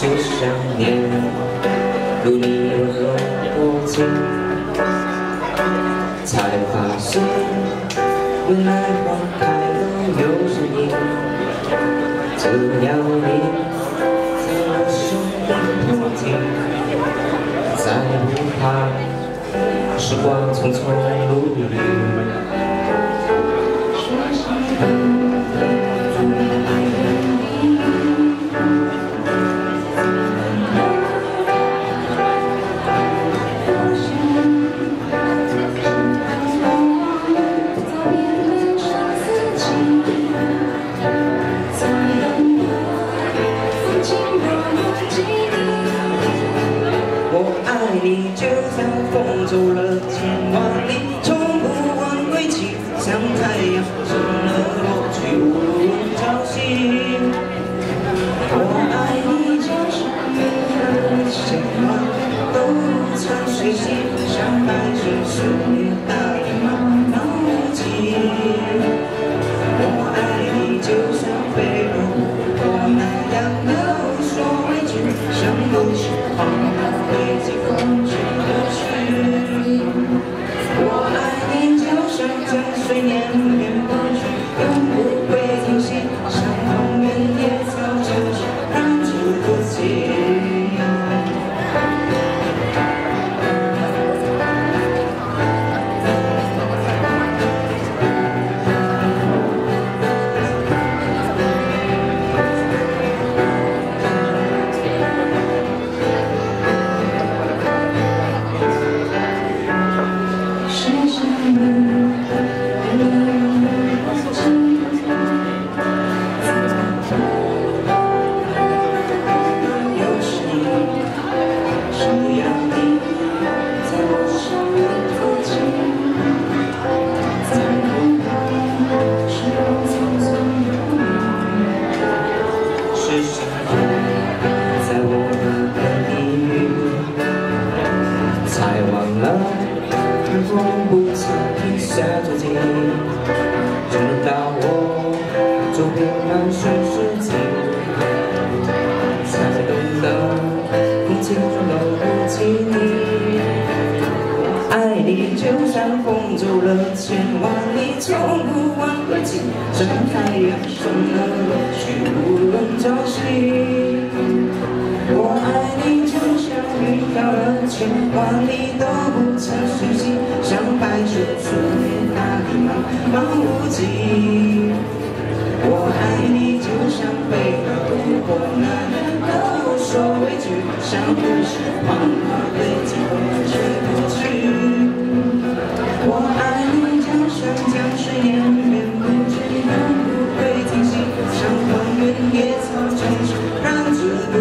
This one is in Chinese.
是想念，如你温柔多情，才发现原来花开都有声音，只要你在我身边偷听，再不怕时光匆匆如云。你就像风走了情都不及你，我爱你就像风走了千万里，从不问归期。像太阳升了落去，无论朝夕。我爱你，就像云飘了千万里，都不曾休息。像白雪覆面大地，茫茫无际。我爱你，就像飞蛾扑火像故时黄花堆积风吹不去我爱你就像江水连绵不绝永不会停息像荒原野草重生燃之不